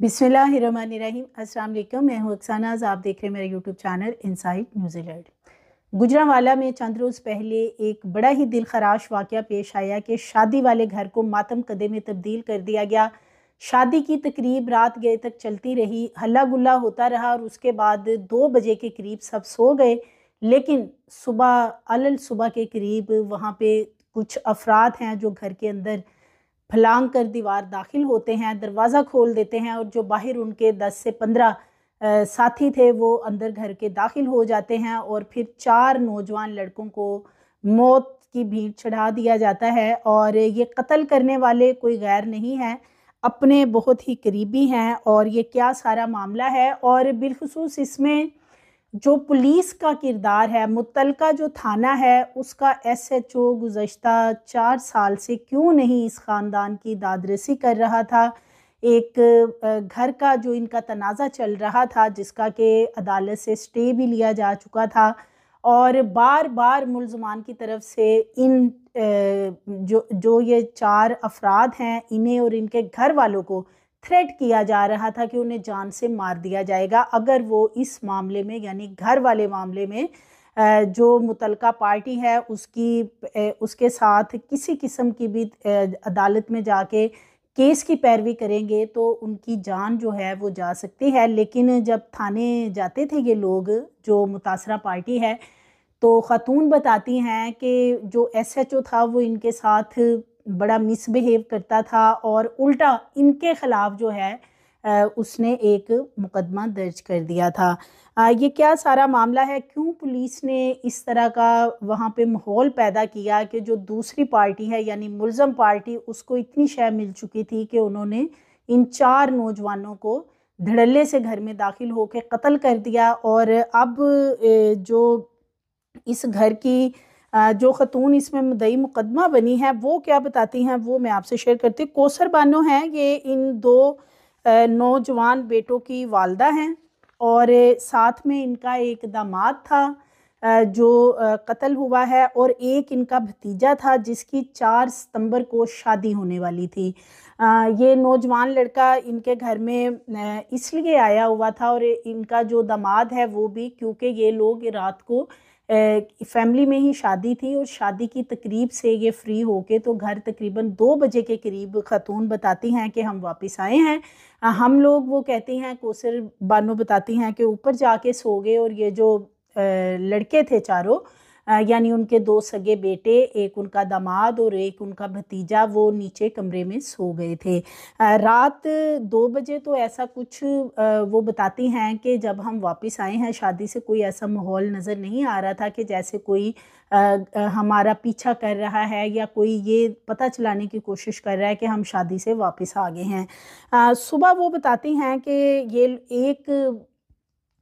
بسم اللہ الرحمن الرحیم۔ السلام علیکم۔ میں ہوں اکساناز آپ دیکھ رہے ہیں میرا YouTube channel insight New Zealand Gujranwala میں چند روز پہلے ایک بڑا ہی دل خراش واقعہ پیش آیا کہ شادی والے گھر کو ماتم قدے میں تبدیل کر دیا گیا۔ شادی کی تقریب رات گئے تک چلتی رہی، ہلا گلا ہوتا رہا اور اس کے بعد دو بجے کے قریب سب سو گئے۔ لیکن صبح علل صبح کے قریب وہاں پہ کچھ افراد ہیں جو گھر کے اندر پھلانگ کر دیوار داخل ہوتے ہیں، دروازہ کھول دیتے ہیں اور جو باہر ان کے دس سے پندرہ ساتھی تھے وہ اندر گھر کے داخل ہو جاتے ہیں اور پھر چار نوجوان لڑکوں کو موت کی بھیڑ چڑھا دیا جاتا ہے اور یہ قتل کرنے والے کوئی غیر نہیں ہیں، اپنے بہت ہی قریبی ہیں اور یہ کیا سارا معاملہ ہے اور بالخصوص اس میں جو پولیس کا کردار ہے، متعلقہ جو تھانہ ہے، اس کا ایس ایچ او گزشتہ چار سال سے کیوں نہیں اس خاندان کی دادرسی کر رہا تھا؟ ایک گھر کا جو ان کا تنازع چل رہا تھا، جس کا کہ عدالت سے سٹے بھی لیا جا چکا تھا۔ اور بار بار ملزمان کی طرف سے ان جو جو یہ چار افراد ہیں، انہیں اور ان کے گھر والوں کو تھریٹ کیا جا رہا تھا کہ انہیں جان سے مار دیا جائے گا۔ اگر وہ اس معاملے میں یعنی گھر والے معاملے میں جو متعلقہ پارٹی ہے، اس کی اس کے ساتھ کسی قسم کی بھی عدالت میں جا کے کیس کی پیروی کریں گے تو ان کی جان جو ہے وہ جا سکتی ہے۔ لیکن جب تھانے جاتے تھے یہ لوگ، جو متاثرہ پارٹی ہے، تو خاتون بتاتی ہیں کہ جو ایس ایچ او تھا وہ ان کے ساتھ بڑا مس بیہیو کرتا تھا اور الٹا ان کے خلاف جو ہے اس نے ایک مقدمہ درج کر دیا تھا۔ یہ کیا سارا معاملہ ہے؟ کیوں پولیس نے اس طرح کا وہاں پہ ماحول پیدا کیا کہ جو دوسری پارٹی ہے یعنی ملزم پارٹی، اس کو اتنی شے مل چکی تھی کہ انہوں نے ان چار نوجوانوں کو دھڑلے سے گھر میں داخل ہو کے قتل کر دیا۔ اور اب جو اس گھر کی جو خاتون اس میں مدعی مقدمہ بنی ہے، وہ کیا بتاتی ہیں؟ وہ میں آپ سے شیئر کرتی ہوں۔ کوسر بانو ہیں، یہ ان دو نوجوان بیٹوں کی والدہ ہیں اور ساتھ میں ان کا ایک داماد تھا جو قتل ہوا ہے اور ایک ان کا بھتیجا تھا، جس کی چار ستمبر کو شادی ہونے والی تھی۔ یہ نوجوان لڑکا ان کے گھر میں اس لیے آیا ہوا تھا اور ان کا جو داماد ہے، وہ بھی کیونکہ یہ لوگ رات کو فیملی میں ہی شادی تھی اور شادی کی تقریب سے یہ فری ہو کے تو گھر تقریباً دو بجے کے قریب خاتون بتاتی ہیں کہ ہم واپس آئے ہیں۔ ہم لوگ وہ کہتی ہیں کوسر بانو بتاتی ہیں کہ اوپر جا کے سو گئے اور یہ جو لڑکے تھے چاروں یعنی ان کے دو سگے بیٹے، ایک ان کا داماد اور ایک ان کا بھتیجا، وہ نیچے کمرے میں سو گئے تھے۔ رات دو بجے تو ایسا کچھ وہ بتاتی ہیں کہ جب ہم واپس آئے ہیں، شادی سے کوئی ایسا ماحول نظر نہیں آ رہا تھا کہ جیسے کوئی ہمارا پیچھا کر رہا ہے یا کوئی یہ پتہ چلانے کی کوشش کر رہا ہے کہ ہم شادی سے واپس آ گئے ہیں۔ صبح وہ بتاتی ہیں کہ یہ ایک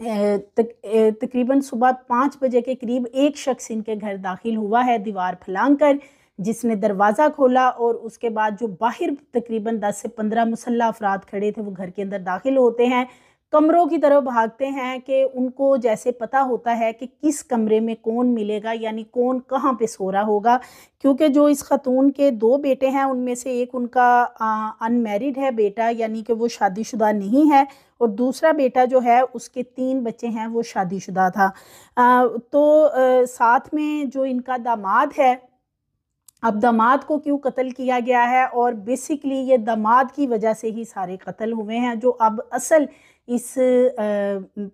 تقریباً صبح پانچ بجے کے قریب ایک شخص ان کے گھر داخل ہوا ہے، دیوار پھلانگ کر، جس نے دروازہ کھولا اور اس کے بعد جو باہر تقریباً دس سے پندرہ مسلح افراد کھڑے تھے، وہ گھر کے اندر داخل ہوتے ہیں۔ کمروں کی طرف بھاگتے ہیں کہ ان کو جیسے پتہ ہوتا ہے کہ کس کمرے میں کون ملے گا یعنی کون کہاں پہ سو رہا ہوگا۔ کیونکہ جو اس خاتون کے دو بیٹے ہیں، ان میں سے ایک ان کا انمیریڈ ہے بیٹا یعنی کہ وہ شادی شدہ نہیں ہے۔ اور دوسرا بیٹا جو ہے، اس کے تین بچے ہیں، وہ شادی شدہ تھا۔ تو ساتھ میں جو ان کا داماد ہے، اب داماد کو کیوں قتل کیا گیا ہے؟ اور بیسکلی یہ داماد کی وجہ سے ہی سارے قتل ہوئے ہیں، جو اب اصل اس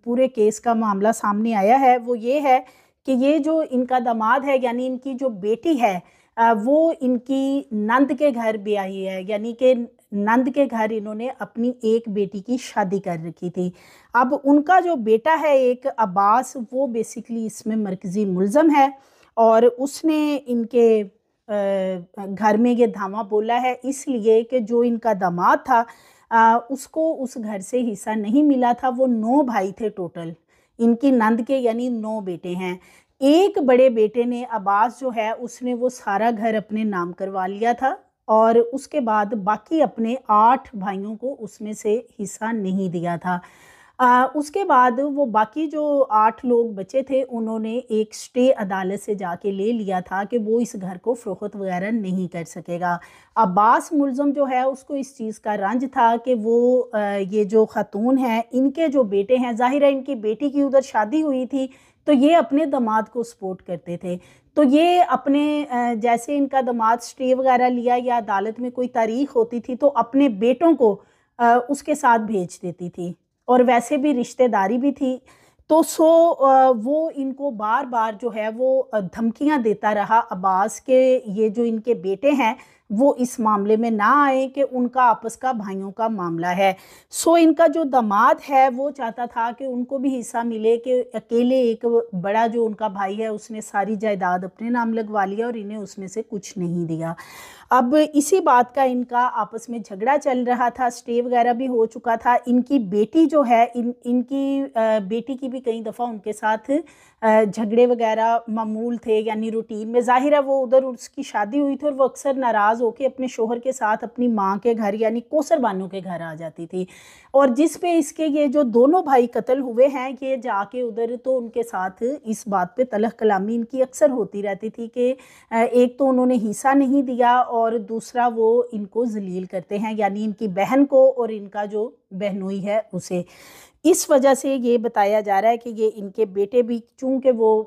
پورے کیس کا معاملہ سامنے آیا ہے۔ وہ یہ ہے کہ یہ جو ان کا داماد ہے یعنی ان کی جو بیٹی ہے وہ ان کی نند کے گھر بھی آئی ہے۔ یعنی کہ نند کے گھر انہوں نے اپنی ایک بیٹی کی شادی کر رکھی تھی۔ اب ان کا جو بیٹا ہے، ایک عباس، وہ بیسکلی اس میں مرکزی ملزم ہے اور اس نے ان کے گھر میں یہ دھاما بولا ہے۔ اس لیے کہ جو ان کا داماد تھا اس کو اس گھر سے حصہ نہیں ملا تھا، وہ نو بھائی تھے ٹوٹل۔ ان کی نند کے یعنی نو بیٹے ہیں۔ ایک بڑے بیٹے نے عباس جو ہے، اس نے وہ سارا گھر اپنے نام کروا لیا تھا اور اس کے بعد باقی اپنے آٹھ بھائیوں کو اس میں سے حصہ نہیں دیا تھا۔ اس کے بعد وہ باقی جو آٹھ لوگ بچے تھے، انہوں نے ایک سٹے عدالت سے جا کے لے لیا تھا کہ وہ اس گھر کو فروخت وغیرہ نہیں کر سکے گا۔ عباس ملزم جو ہے، اس کو اس چیز کا رنج تھا کہ وہ یہ جو خاتون ہیں، ان کے جو بیٹے ہیں، ظاہر ہے ان کی بیٹی کی ادھر شادی ہوئی تھی، تو یہ اپنے دماد کو سپورٹ کرتے تھے۔ تو یہ اپنے جیسے ان کا دماد سٹے وغیرہ لیا یا عدالت میں کوئی تاریخ ہوتی تھی، تو اپنے بیٹوں کو اس کے ساتھ بھیج دیتی تھی۔ اور ویسے بھی رشتہ داری بھی تھی۔ تو سو وہ ان کو بار بار جو ہے وہ دھمکیاں دیتا رہا عباس کے یہ جو ان کے بیٹے ہیں وہ اس معاملے میں نہ آئے کہ ان کا آپس کا بھائیوں کا معاملہ ہے۔ سو ان کا جو دماد ہے وہ چاہتا تھا کہ ان کو بھی حصہ ملے کہ اکیلے ایک بڑا جو ان کا بھائی ہے اس نے ساری جائیداد اپنے نام لگوا لیا اور انہیں اس میں سے کچھ نہیں دیا۔ اب اسی بات کا ان کا آپس میں جھگڑا چل رہا تھا سٹے وغیرہ بھی ہو چکا تھا۔ ان کی بیٹی جو ہے، ان ان کی بیٹی کی بھی کئی دفعہ ان کے ساتھ جھگڑے وغیرہ معمول تھے یعنی روٹین میں۔ ظاہر ہے وہ ادھر اس کی شادی ہوئی تھی اور وہ اکثر ناراض ناراض ہو کے اپنے شوہر کے ساتھ اپنی ماں کے گھر یعنی کوسر بانوں کے گھر آ جاتی تھی۔ اور جس پہ اس کے یہ جو دونوں بھائی قتل ہوئے ہیں، یہ جا کے ادھر تو ان کے ساتھ اس بات پہ تلخ کلامی ان کی اکثر ہوتی رہتی تھی کہ ایک تو انہوں نے حصہ نہیں دیا اور دوسرا وہ ان کو ذلیل کرتے ہیں یعنی ان کی بہن کو اور ان کا جو بہنوئی ہے اسے۔ اس وجہ سے یہ بتایا جا رہا ہے کہ یہ ان کے بیٹے بھی، چونکہ وہ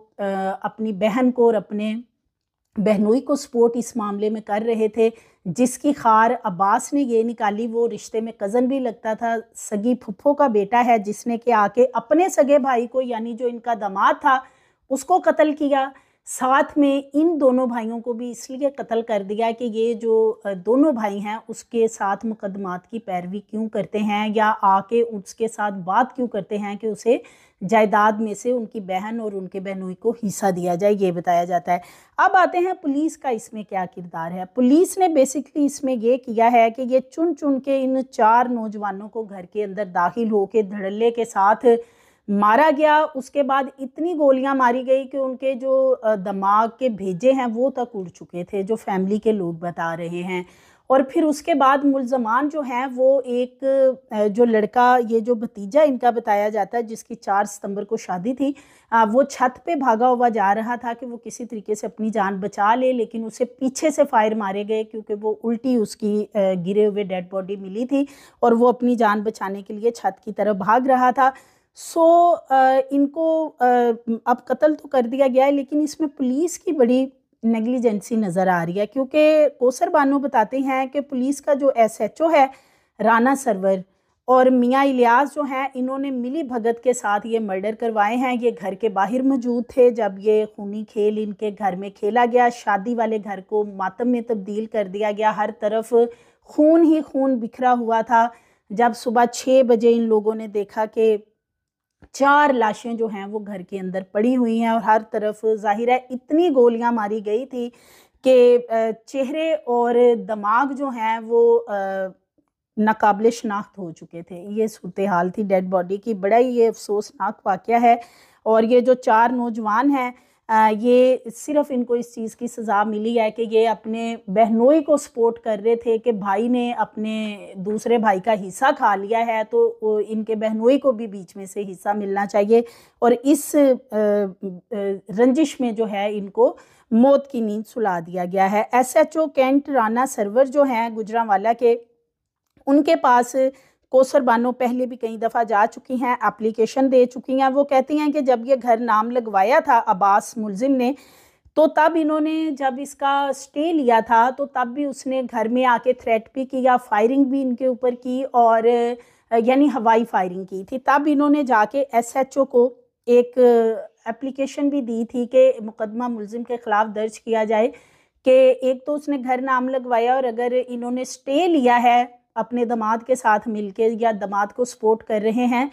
اپنی بہن کو اور اپنے بہنوئی کو سپورٹ اس معاملے میں کر رہے تھے، جس کی خار عباس نے یہ نکالی۔ وہ رشتے میں کزن بھی لگتا تھا۔ سگی پھپھو کا بیٹا ہے، جس نے کہ آ کے اپنے سگے بھائی کو یعنی جو ان کا دماد تھا، اس کو قتل کیا۔ ساتھ میں ان دونوں بھائیوں کو بھی اس لیے قتل کر دیا کہ یہ جو دونوں بھائی ہیں، اس کے ساتھ مقدمات کی پیروی کیوں کرتے ہیں؟ یا آ کے اس کے ساتھ بات کیوں کرتے ہیں کہ اسے جائیداد میں سے ان کی بہن اور ان کے بہنوئی کو حصہ دیا جائے، یہ بتایا جاتا ہے۔ اب آتے ہیں پولیس کا اس میں کیا کردار ہے۔ پولیس نے بیسکلی اس میں یہ کیا ہے کہ یہ چن چن کے ان چار نوجوانوں کو گھر کے اندر داخل ہو کے دھڑلے کے ساتھ مارا گیا۔ اس کے بعد اتنی گولیاں ماری گئی کہ ان کے جو دماغ کے بھیجے ہیں وہ تک اڑ چکے تھے، جو فیملی کے لوگ بتا رہے ہیں۔ اور پھر اس کے بعد ملزمان جو ہیں وہ ایک جو لڑکا، یہ جو بھتیجا ان کا بتایا جاتا ہے، جس کی چار ستمبر کو شادی تھی وہ چھت پہ بھاگا ہوا جا رہا تھا کہ وہ کسی طریقے سے اپنی جان بچا لے، لیکن اسے پیچھے سے فائر مارے گئے کیونکہ وہ الٹی اس کی گرے ہوئے ڈیڈ باڈی ملی تھی اور وہ اپنی جان بچانے کے لیے چھت کی طرف بھاگ رہا تھا۔ سو ان کو اب قتل تو کر دیا گیا ہے، لیکن اس میں پولیس کی بڑی نیگلیجنسی نظر آ رہی ہے، کیونکہ کوسر بانو بتاتے ہیں کہ پولیس کا جو ایس ایچ او ہے، رانا سرور اور میاں الیاس جو ہیں، انہوں نے ملی بھگت کے ساتھ یہ مرڈر کروائے ہیں۔ یہ گھر کے باہر موجود تھے۔ جب یہ خونی کھیل ان کے گھر میں کھیلا گیا، شادی والے گھر کو ماتم میں تبدیل کر دیا گیا۔ ہر طرف خون ہی خون بکھرا ہوا تھا۔ جب صبح چھ بجے ان لوگوں نے دیکھا کہ چار لاشیں جو ہیں وہ گھر کے اندر پڑی ہوئی ہیں اور ہر طرف ظاہر ہے اتنی گولیاں ماری گئی تھی کہ چہرے اور دماغ جو ہیں وہ ناقابل شناخت ہو چکے تھے۔ یہ صورتحال تھی ڈیڈ باڈی کی۔ بڑا ہی یہ افسوسناک واقعہ ہے۔ اور یہ جو چار نوجوان ہیں یہ صرف ان کو اس چیز کی سزا ملی ہے کہ یہ اپنے بہنوئی کو سپورٹ کر رہے تھے کہ بھائی نے اپنے دوسرے بھائی کا حصہ کھا لیا ہے، تو ان کے بہنوئی کو بھی بیچ میں سے حصہ ملنا چاہیے۔ اور اس رنجش میں جو ہے، ان کو موت کی نیند سلا دیا گیا ہے۔ S H O cantt Rana Sarwar جو ہیں گجرا والا کے، ان کے پاس کوسر بانو پہلے بھی کئی دفعہ جا چکی ہیں، اپلیکیشن دے چکی ہیں۔ وہ کہتی ہیں کہ جب یہ گھر نام لگوایا تھا عباس ملزم نے، تو تب انہوں نے جب اس کا سٹے لیا تھا، تو تب بھی اس نے گھر میں آ کے تھریٹ بھی کیا فائرنگ بھی ان کے اوپر کی اور یعنی ہوائی فائرنگ کی تھی۔ تب انہوں نے جا کے ایس ایچ او کو ایک اپلیکیشن بھی دی تھی کہ مقدمہ ملزم کے خلاف درج کیا جائے کہ ایک تو اس نے گھر نام لگوایا اور اگر انہوں نے سٹے لیا ہے اپنے دماد کے ساتھ مل کے یا دماد کو سپورٹ کر رہے ہیں،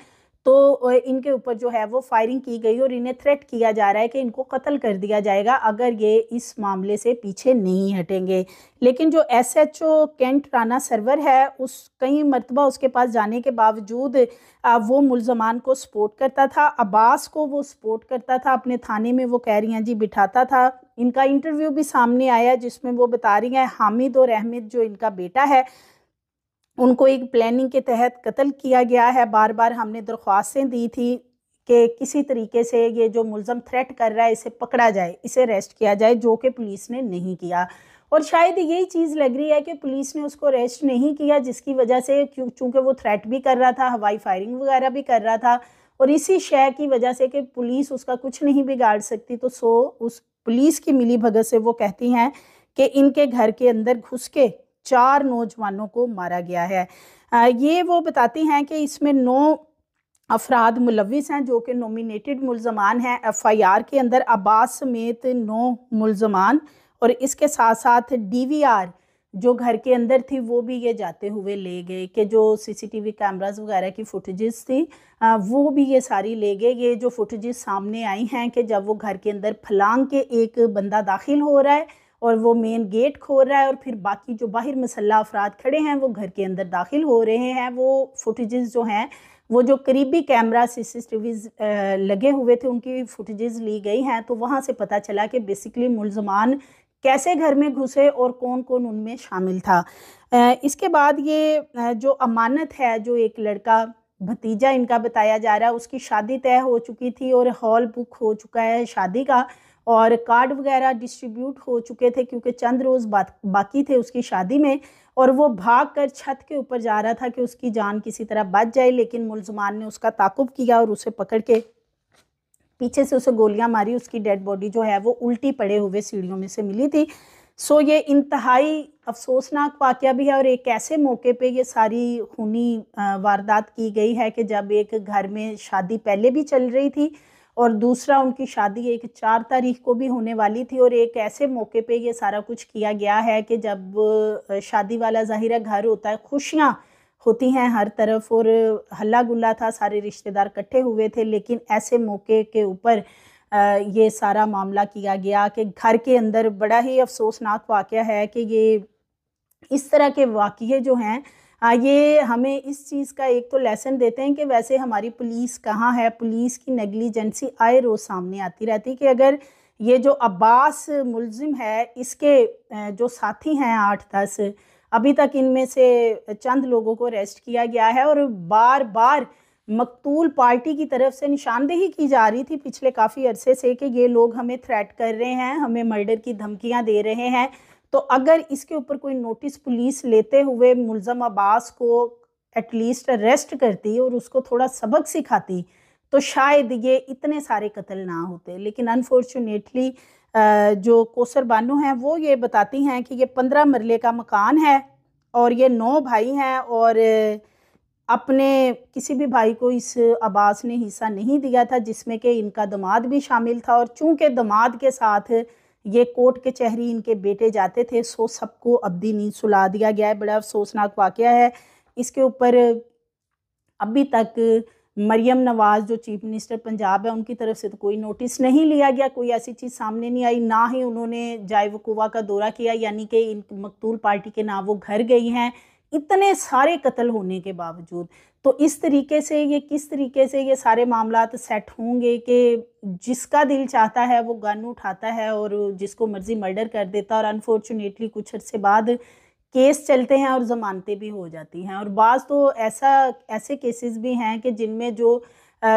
تو ان کے اوپر جو ہے وہ فائرنگ کی گئی اور انہیں تھریٹ کیا جا رہا ہے کہ ان کو قتل کر دیا جائے گا اگر یہ اس معاملے سے پیچھے نہیں ہٹیں گے۔ لیکن جو S H O cantt Rana Sarwar ہے، اس کئی مرتبہ اس کے پاس جانے کے باوجود وہ ملزمان کو سپورٹ کرتا تھا، عباس کو وہ سپورٹ کرتا تھا، اپنے تھانے میں وہ کہہ رہی ہیں جی بٹھاتا تھا۔ ان کا انٹرویو بھی سامنے آیا، جس میں وہ بتا رہی ہیں، حامد اور احمد جو ان کا بیٹا ہے ان کو ایک پلاننگ کے تحت قتل کیا گیا ہے۔ بار بار ہم نے درخواستیں دی تھی کہ کسی طریقے سے یہ جو ملزم تھریٹ کر رہا ہے اسے پکڑا جائے، اسے ریسٹ کیا جائے، جو کہ پولیس نے نہیں کیا۔ اور شاید یہی چیز لگ رہی ہے کہ پولیس نے اس کو ریسٹ نہیں کیا، جس کی وجہ سے چونکہ وہ تھریٹ بھی کر رہا تھا، ہوائی فائرنگ وغیرہ بھی کر رہا تھا۔ اور اسی شے کی وجہ سے کہ پولیس اس کا کچھ نہیں بگاڑ سکتی، تو سو اس پولیس کی ملی بھگت سے وہ کہتی ہیں کہ ان کے گھر کے اندر گھس کے چار نوجوانوں کو مارا گیا ہے۔ یہ وہ بتاتی ہیں کہ اس میں نو افراد ملوث ہیں جو کہ نومینیٹڈ ملزمان ہیں۔ ایف آئی آر کے اندر عباس سمیت نو ملزمان اور اس کے ساتھ ساتھ ڈی وی آر جو گھر کے اندر تھی وہ بھی یہ جاتے ہوئے لے گئے کہ جو سی سی ٹی وی کیمراز وغیرہ کی فوٹیجز تھی وہ بھی یہ ساری لے گئے۔ یہ جو فوٹیجز سامنے آئی ہیں کہ جب وہ گھر کے اندر پھلانگ کے ایک بندہ داخل ہو رہا ہے اور وہ مین گیٹ کھول رہا ہے اور پھر باقی جو باہر مسلح افراد کھڑے ہیں، وہ گھر کے اندر داخل ہو رہے ہیں۔ وہ فوٹیجز جو ہیں، وہ جو قریبی camera C C T Vs لگے ہوئے تھے، ان کی فوٹیجز لی گئی ہیں۔ تو وہاں سے پتہ چلا کہ بیسکلی ملزمان کیسے گھر میں گھسے اور کون کون ان میں شامل تھا۔ اس کے بعد یہ جو امانت ہے، جو ایک لڑکا بھتیجا ان کا بتایا جا رہا ہے، اس کی شادی طے ہو چکی تھی اور ہال بک ہو چکا ہے شادی کا۔ اور کارڈ وغیرہ ڈسٹریبیوٹ ہو چکے تھے کیونکہ چند روز باقی تھے اس کی شادی میں اور وہ بھاگ کر چھت کے اوپر جا رہا تھا کہ اس کی جان کسی طرح بچ جائے، لیکن ملزمان نے اس کا تعقب کیا اور اسے پکڑ کے پیچھے سے اسے گولیاں ماری۔ اس کی ڈیڈ باڈی جو ہے وہ الٹی پڑے ہوئے سیڑھیوں میں سے ملی تھی۔ سو یہ انتہائی افسوسناک واقعہ بھی ہے اور ایک ایسے موقع پہ یہ ساری خونی واردات کی گئی ہے کہ جب ایک گھر میں شادی پہلے بھی چل رہی تھی اور دوسرا ان کی شادی ایک چار تاریخ کو بھی ہونے والی تھی اور ایک ایسے موقع پہ یہ سارا کچھ کیا گیا ہے کہ جب شادی والا ظاہرہ گھر ہوتا ہے، خوشیاں ہوتی ہیں ہر طرف اور ہلا گلا تھا، سارے رشتہ دار کٹھے ہوئے تھے، لیکن ایسے موقع کے اوپر یہ سارا معاملہ کیا گیا کہ گھر کے اندر بڑا ہی افسوسناک واقعہ ہے کہ یہ اس طرح کے واقعے جو ہیں یہ ہمیں اس چیز کا ایک تو لیسن دیتے ہیں کہ ویسے ہماری پولیس کہاں ہے؟ پولیس کی نگلیجنسی آئے روز سامنے آتی رہتی کہ اگر یہ جو عباس ملزم ہے، اس کے جو ساتھی ہیں آٹھ دس، ابھی تک ان میں سے چند لوگوں کو ریسٹ کیا گیا ہے اور بار بار مقتول پارٹی کی طرف سے نشاندہی کی جا رہی تھی پچھلے کافی عرصے سے کہ یہ لوگ ہمیں تھریٹ کر رہے ہیں، ہمیں مرڈر کی دھمکیاں دے رہے ہیں۔ تو اگر اس کے اوپر کوئی نوٹس پولیس لیتے ہوئے ملزم عباس کو ایٹ لیسٹ ریسٹ کرتی اور اس کو تھوڑا سبق سکھاتی، تو شاید یہ اتنے سارے قتل نہ ہوتے۔ لیکن انفارچونیٹلی جو کوسر بانو ہیں، وہ یہ بتاتی ہیں کہ یہ پندرہ مرلے کا مکان ہے اور یہ نو بھائی ہیں اور اپنے کسی بھی بھائی کو اس عباس نے حصہ نہیں دیا تھا، جس میں کہ ان کا دماد بھی شامل تھا اور چونکہ دماد کے ساتھ یہ کوٹ کے چہری ان کے بیٹے جاتے تھے، سو سب کو ابدی نیند سلا دیا گیا ہے۔ بڑا افسوسناک واقعہ ہے۔ اس کے اوپر ابھی تک مریم نواز، جو چیف منسٹر پنجاب ہے ان کی طرف سے تو کوئی نوٹس نہیں لیا گیا، کوئی ایسی چیز سامنے نہیں آئی۔ نہ ہی انہوں نے جائے وقوع کا دورہ کیا یعنی کہ ان مقتول پارٹی کے نہ وہ گھر گئی ہیں۔ اتنے سارے قتل ہونے کے باوجود، تو اس طریقے سے یہ کس طریقے سے یہ سارے معاملات سیٹ ہوں گے کہ جس کا دل چاہتا ہے وہ گن اٹھاتا ہے اور جس کو مرضی مرڈر کر دیتا اور انفارچونیٹلی کچھ عرصے بعد کیس چلتے ہیں اور ضمانتیں بھی ہو جاتی ہیں۔ اور بعض تو ایسا، ایسے کیسز بھی ہیں کہ جن میں جو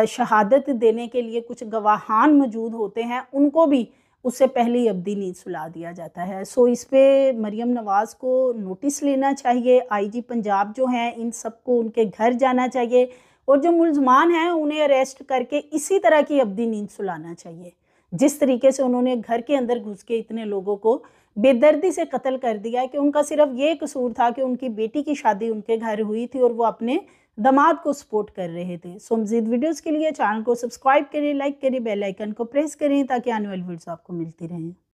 شہادت دینے کے لیے کچھ گواہان موجود ہوتے ہیں، ان کو بھی اس سے پہلے ہی ابدی نیند سلا دیا جاتا ہے۔ سو اس پہ مریم نواز کو نوٹس لینا چاہیے۔ آئی جی پنجاب جو ہیں، ان سب کو ان کے گھر جانا چاہیے۔ اور جو ملزمان ہیں، انہیں اریسٹ کر کے اسی طرح کی ابدی نیند سلانا چاہیے۔ جس طریقے سے انہوں نے گھر کے اندر گھس کے اتنے لوگوں کو بے دردی سے قتل کر دیا کہ ان کا صرف یہ قصور تھا کہ ان کی بیٹی کی شادی ان کے گھر ہوئی تھی اور وہ اپنے دماد کو سپورٹ کر رہے تھے۔ سو مزید ویڈیوز کے لیے چینل کو سبسکرائب کریں، لائک کریں، بیل آئیکن کو پریس کریں تاکہ آنے والی ویڈیوز آپ کو ملتی رہیں۔